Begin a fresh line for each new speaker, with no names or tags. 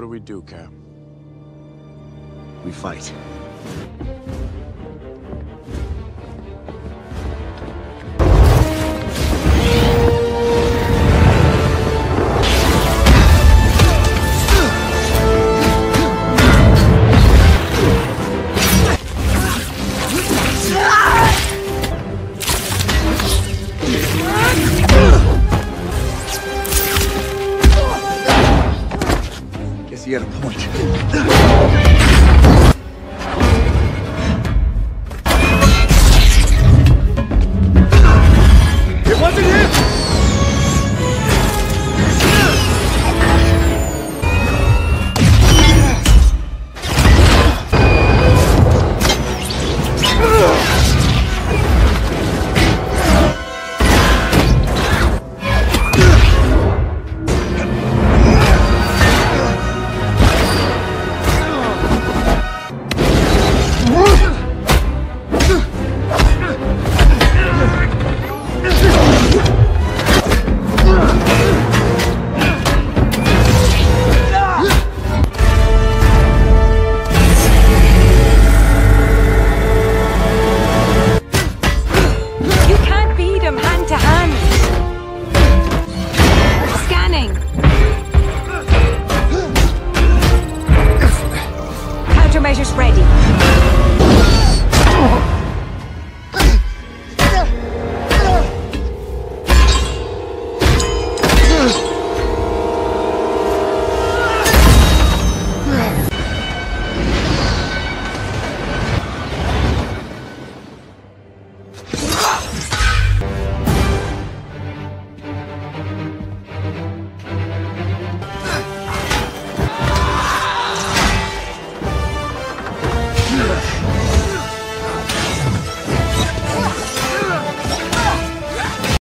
What do we do, Cap?
We fight. dinheiro. Aonde? countermeasures ready.